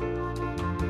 Música